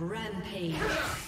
Rampage.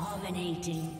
Dominating.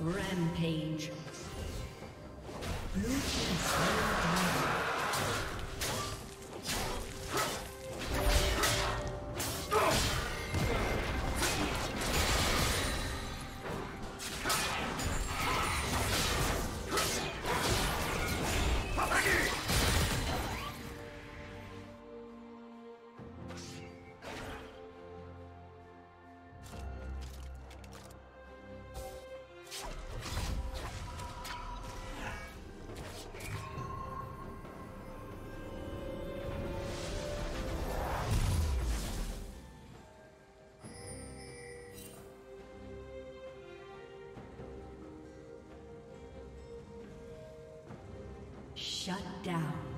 Rampage. Blue Shut down.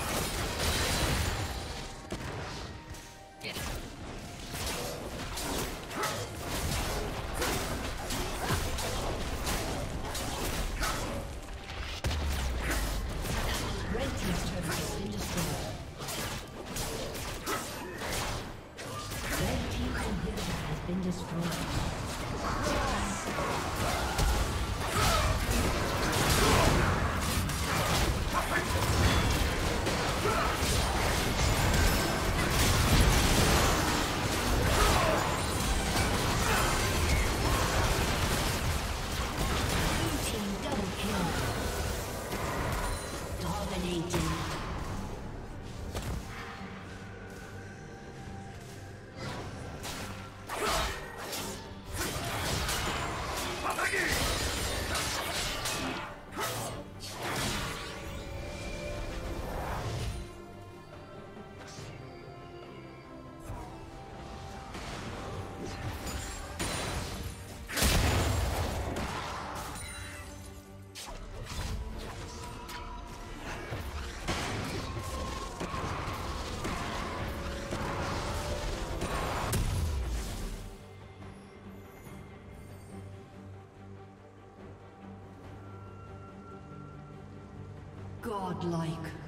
Godlike.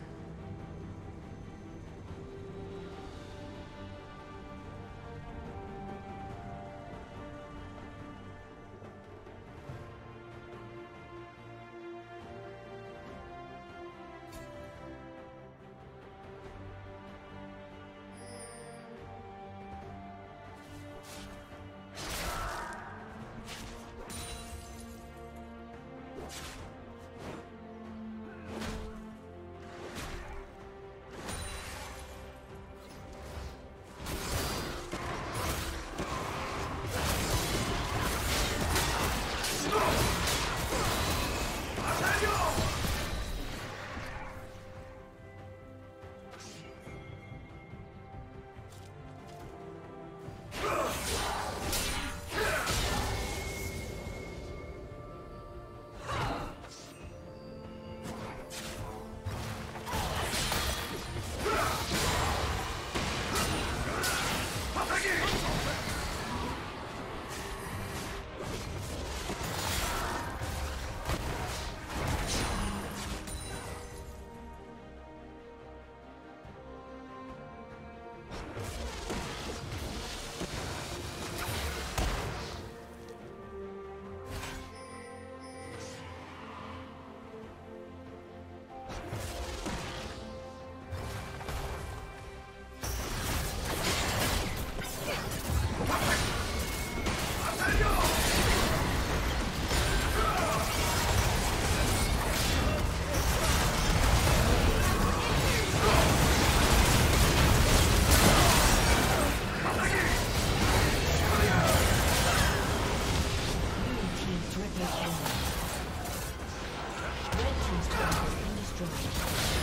destroyed.